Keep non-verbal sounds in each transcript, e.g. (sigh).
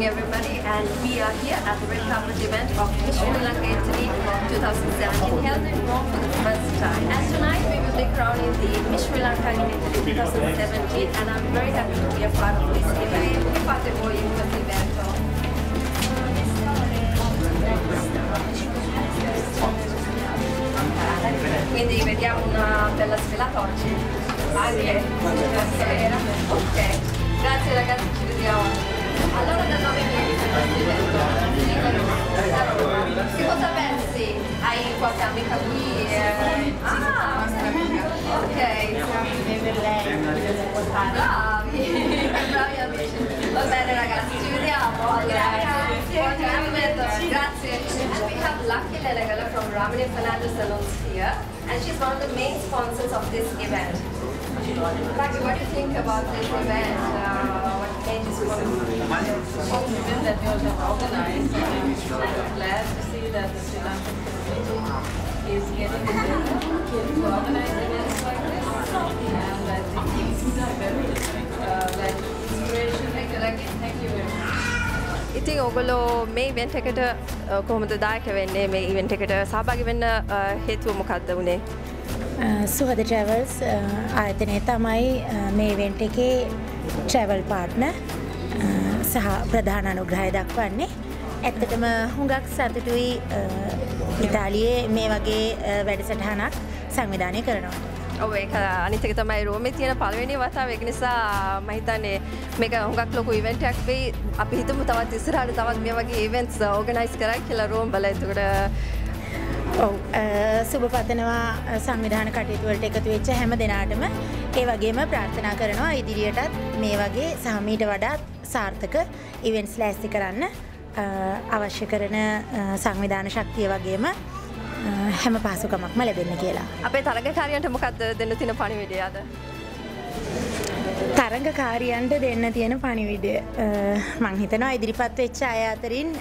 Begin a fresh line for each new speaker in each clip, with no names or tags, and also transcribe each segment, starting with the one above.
evening, everybody, and we are here at the red carpet event of Miss Sri Lanka Italy 2017, held in Rome for the first time. And tonight we will be crowning the Miss Sri Lanka in Italy 2017, and I'm very happy to be a part of this event. Fate voi in questo evento. Quindi vediamo una bella svelata oggi. Anche And she's one of the main sponsors of this event. Lucky, what do you think about this event? Uh, what made you sponsor?
event that you have organized. I'm glad to see that the Sri Lankan community is getting together to organize events like this. And I think it's very
ඉතින් ඔගොලෝ මේ event එකට අ, කොහොමද දායක වෙන්නේ මේ event එකට සහභාගි වෙන්න අ, හේතුව මොකක්ද වුණේ?
සුහද ට්‍රවල්ස් ආයතනය තමයි අ, මේ වෙන්ට එකේ ට්‍රවල් පාට්න සහ ප්‍රධාන අනුග්‍රහය දක්වන්නේ ඇත්තටම හුඟක් සතුටුයි අ, ඉතාලියේ මේ වගේ අ, වැඩසටහනක් සංවිධානය කරනවා.
ඔව ඒක අනිතක තමයි රෝමේ තියෙන පළවෙනි වතාව. ඒක නිසා මම හිතන්නේ මේක හුඟක් ලොකු ඉවෙන්ට් එකක් වෙයි. අපි හිතමු තවත් ඉස්සරහට තවත් මේ වගේ ඉවෙන්ට්ස් ඕගනයිස් කරා කියලා රෝම් වල. එතකොට
ඔව් සුභ පතනවා සංවිධාන කටයුතුවලට එකතු වෙච්ච හැම දෙනාටම ඒ වගේම ප්‍රාර්ථනා කරනවා ඉදිරියටත් මේ වගේ සහමීට වඩාත් සාර්ථක ඉවෙන්ස් ලෑස්ති කරන්න. අ, අවශ්‍ය කරන අ, සංවිධාන ශක්තිය වගේම අ, හැම පහසුකමක්ම ලැබෙන්න කියලා.
අපේ තරගකාරයන්ට මොකක්ද දෙන්න තියෙන පණිවිඩයද?
තරඟකාරියන්ට දෙන්න තියෙන පණිවිඩය මං හිතනවා ඉදිරිපත් වෙච්ච අය අතරින්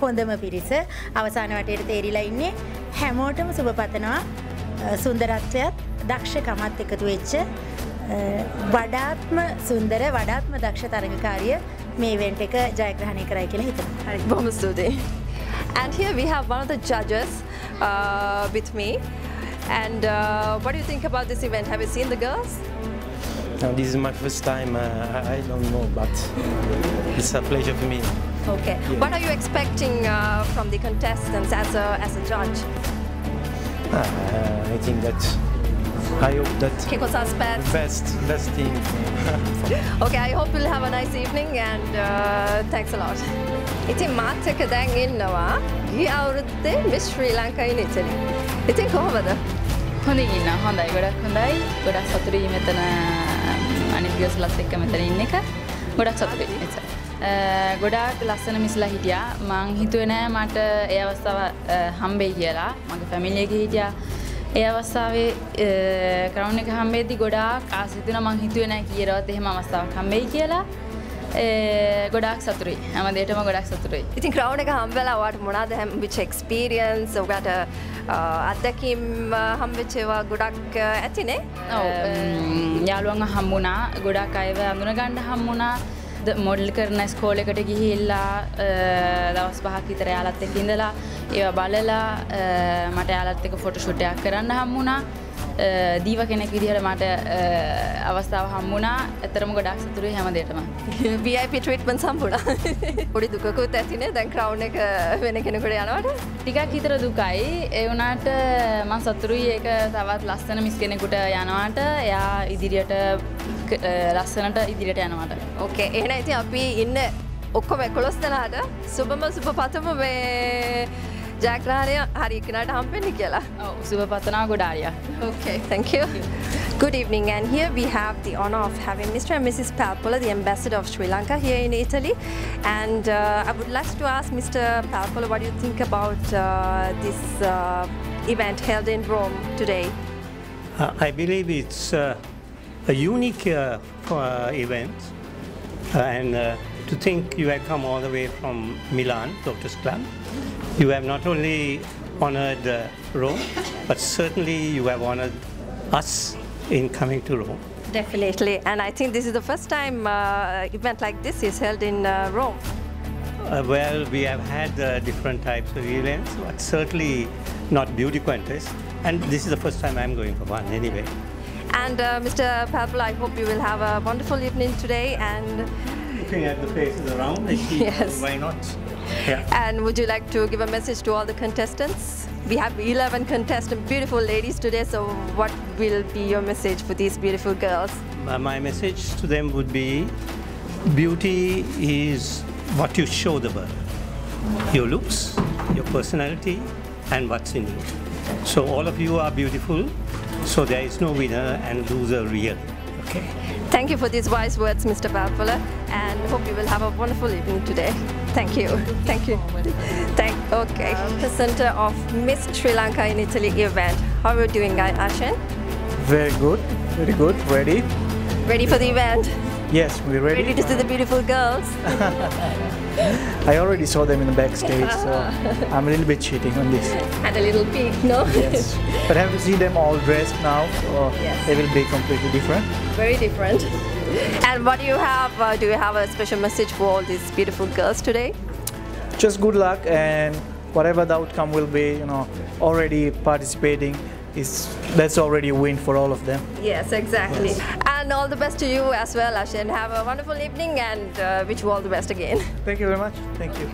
හොඳම පිරිස අවසාන වටයට තේරිලා ඉන්නේ හැමෝටම සුභ පතනවා අ, සුන්දරත්වයත් දක්ෂකමත් එකතු වෙච්ච වඩාත්ම සුන්දර වඩාත්ම දක්ෂ තරඟකාරිය මේ වෙන්ට එක ජයග්‍රහණය කරයි කියලා.
හරි බොහොම ස්තුතියි. And here we have one of the judges uh, with me. And uh, what do you think about this event? Have you seen the girls?
This is my first time. Uh, I I don't know, but it's a pleasure for me.
Okay. What are you expecting uh, from the contestants as a, as a judge?
Uh, I think that I hope that
cosa aspetti?
best best team. (laughs)
Okay, I hope you'll have a nice evening and uh, thanks a lot. ඉතින් මාත් එක දැන් ඉන්නවා ගිය අවුරුද්දේ miss ශ්‍රී ලංකා ඉන් ඉටලි. ඉතින් කොහොමද?
හොඳින් ඉන්න හොඳයි ගොඩක් හොඳයි ගොඩක් සතුරී මෙතන අනිත් ගස්ලත් එක්ක මෙතන ඉන්න එක ගොඩක්. අ, ගොඩාක් ලස්සන මිස්ලා හිටියා මං හිතුවේ නෑ මට ඒ අවස්ථාව හම්බෙයි කියලා මගේ ෆැමිලි එකේ හිටියා ඒ අවස්ථාවේ කරවුන් එක හම්බෙද්දි ගොඩාක් ආසිතුන මං හිතුවේ නෑ කීරවත් එහෙම අවස්ථාවක් හම්බෙයි කියලා. ගොඩාක් සතුරුයි හැම දේටම ගොඩක් සතුරුයි
ඉතින් ක්‍රවුණ එක හම්බෙලා වාට මොනාද හැම් විච් එක්ස්පීරියන්ස් ඔගට අත්දැකීම් හම්වෙච්චේවා ගොඩක් අ, ඇතිනේ?
ඔව්. යාළුවන් හම්බුණා. ගොඩක් අයව අඳුන ගණ්ඩ හම්බුණා මොඩල් කරන ස්කෝල එකට ගිහිල්ලා අ, දවස් පහක් විතර යාලත් එක්ක ඉඳලා ඒව බලලා අ, මට යාලත් එක ෆොට ෂුටයක් කරන්න හම්බුණා. අ, දීව කෙනෙක් විදිහට මට අවස්ථාව හම්බුණා. ඇතරම ගොඩක් සතුරුයි හැම දෙයටම
VIP ට්‍රීට්මන් සම්පුුණා පොඩි දුකකුත් ඇතිනේ. දැන් ක්‍රවුණ එක වෙන කෙනෙකුට යනවට.
ටිකක් හිතර දුකයි. ඒ වුණාට මං සතුරුයි ඒක තවත් ලස්සන මිස් කෙනෙකුට යනවාට. එයා ඉදිරියට ලස්සනට ඉදිරියට යනවට.
ඕකේ එහෙන ඉති අපි ඉන්න ඔක්කොම කොළොස් දෙනාට සුබම සුප පතම මේ Jack Raharya, Harikana Dhampe
Nikela. Oh, Subhapatana Godaria.
Okay, thank you. Good evening, and here we have the honor of having Mr. and Mrs. Pelpola, the ambassador of Sri Lanka here in Italy. And uh, I would like to ask Mr. Pelpola, what do you think about uh, this uh, event held in Rome today?
Uh, I believe it's uh, a unique uh, event, and to think you have come all the way from Milan, Dr. Sklan, you have not only honored uh, Rome, but certainly you have honored us in coming to Rome.
Definitely, and I think this is the first time uh, event like this is held in uh, Rome.
Uh, well, we have had uh, different types of events, but certainly not beauty contests. And this is the first time I'm going for one anyway.
And uh, Mr. Palpal, I hope you will have a wonderful evening today. And
Looking at the faces around, I see
Yes.
why not? Yeah.
and would you like to give a message to all the contestants? We have 11 contestants, beautiful ladies today. So what will be your message for these beautiful girls?
Uh, my message to them would be beauty is what you show the world your looks, your personality, and what's in you. So, all of you are beautiful, so there is no winner and loser really. Okay?
Thank you for these wise words, Mr. Pelpola, and hope you will have a wonderful evening today. Thank you. Thank you. Thank. Okay. The Center of Miss Sri Lanka in Italy event. How are you doing, Guy Ashan?
Very good, very good. Ready?
Ready for the event?
Yes, we're ready.
Ready to see the beautiful girls? (laughs) (laughs)
I already saw them in the backstage, so (laughs) I'm a little bit cheating on this.
Had a little peek, no?
Yes, but have to see them all dressed now, so
Yes.
they will be completely different.
Very different. And what do you have? Uh, do you have a special message for all these beautiful girls today?
Just good luck, and whatever the outcome will be, you know, already participating is that's already a win for all of them.
Yes, exactly. And all the best to you as well, Ashan. Have a wonderful evening and uh, wish you all the best again.
Thank you very much. Thank you.